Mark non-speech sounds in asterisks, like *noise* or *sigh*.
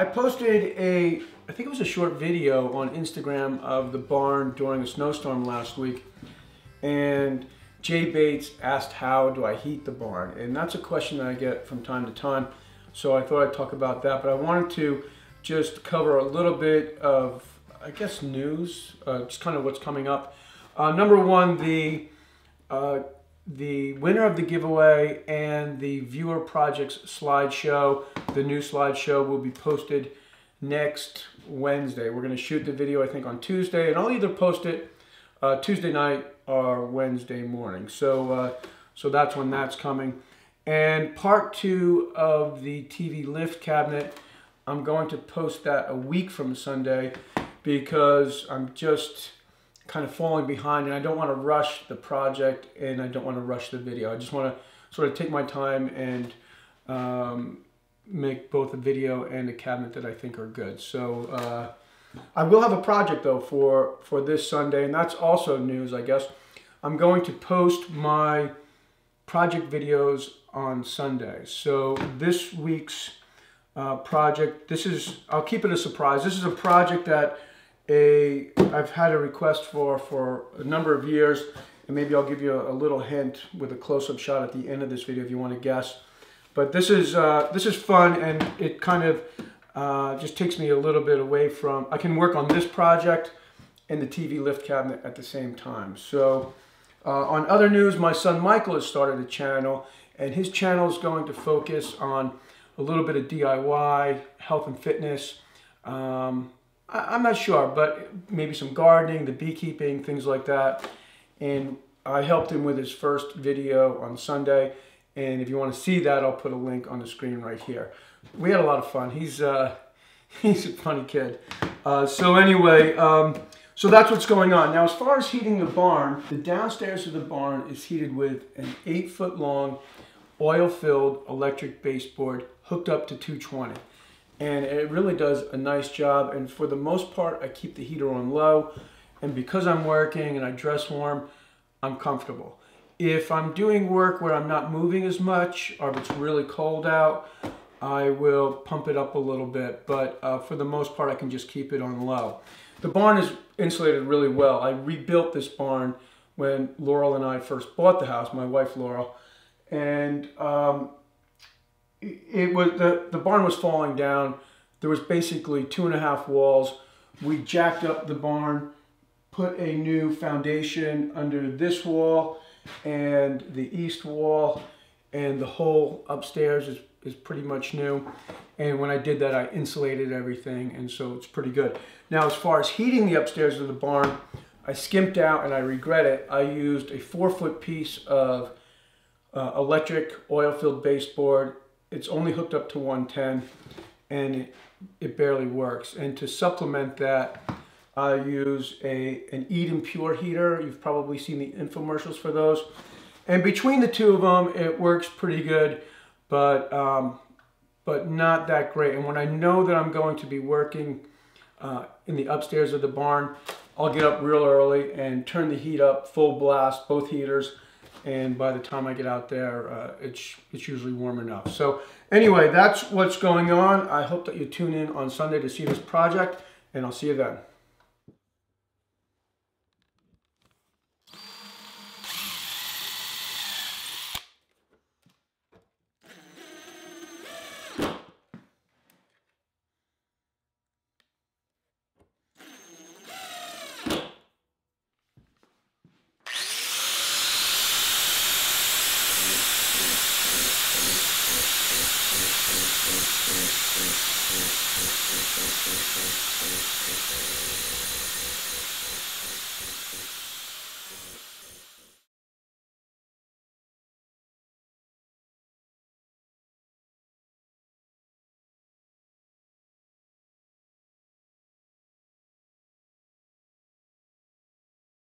I posted a, I think it was a short video on Instagram of the barn during a snowstorm last week. And Jay Bates asked, how do I heat the barn? And that's a question that I get from time to time. So I thought I'd talk about that. But I wanted to just cover a little bit of, I guess, news, uh, just kind of what's coming up. Uh, number one, the uh, the winner of the giveaway and the viewer projects slideshow, the new slideshow will be posted next Wednesday. We're going to shoot the video, I think, on Tuesday, and I'll either post it uh, Tuesday night or Wednesday morning. So, uh, so that's when that's coming. And part two of the TV lift cabinet, I'm going to post that a week from Sunday because I'm just kind of falling behind and I don't want to rush the project and I don't want to rush the video. I just want to sort of take my time and um, make both a video and a cabinet that I think are good. So uh, I will have a project though for, for this Sunday and that's also news I guess. I'm going to post my project videos on Sunday. So this week's uh, project, this is, I'll keep it a surprise. This is a project that a I've had a request for for a number of years, and maybe I'll give you a, a little hint with a close-up shot at the end of this video if you want to guess. But this is uh, this is fun, and it kind of uh, just takes me a little bit away from. I can work on this project and the TV lift cabinet at the same time. So uh, on other news, my son Michael has started a channel, and his channel is going to focus on a little bit of DIY, health and fitness. Um, I'm not sure, but maybe some gardening, the beekeeping, things like that. And I helped him with his first video on Sunday. And if you want to see that, I'll put a link on the screen right here. We had a lot of fun. He's uh, *laughs* he's a funny kid. Uh, so anyway, um, so that's what's going on. Now, as far as heating the barn, the downstairs of the barn is heated with an eight foot long oil-filled electric baseboard hooked up to 220 and it really does a nice job. And for the most part I keep the heater on low. And because I'm working and I dress warm I'm comfortable. If I'm doing work where I'm not moving as much or if it's really cold out I will pump it up a little bit. But uh, for the most part I can just keep it on low. The barn is insulated really well. I rebuilt this barn when Laurel and I first bought the house my wife Laurel. And um, it was the, the barn was falling down. There was basically two and a half walls. We jacked up the barn, put a new foundation under this wall and the east wall, and the whole upstairs is, is pretty much new. And when I did that, I insulated everything, and so it's pretty good. Now, as far as heating the upstairs of the barn, I skimped out, and I regret it. I used a four-foot piece of uh, electric oil-filled baseboard it's only hooked up to 110 and it, it barely works. And to supplement that, I use a an Eden Pure heater. You've probably seen the infomercials for those. And between the two of them, it works pretty good, but um, but not that great. And when I know that I'm going to be working uh, in the upstairs of the barn, I'll get up real early and turn the heat up full blast, both heaters, and by the time I get out there, uh, it's, it's usually warm enough. So anyway, that's what's going on. I hope that you tune in on Sunday to see this project, and I'll see you then. Thank you.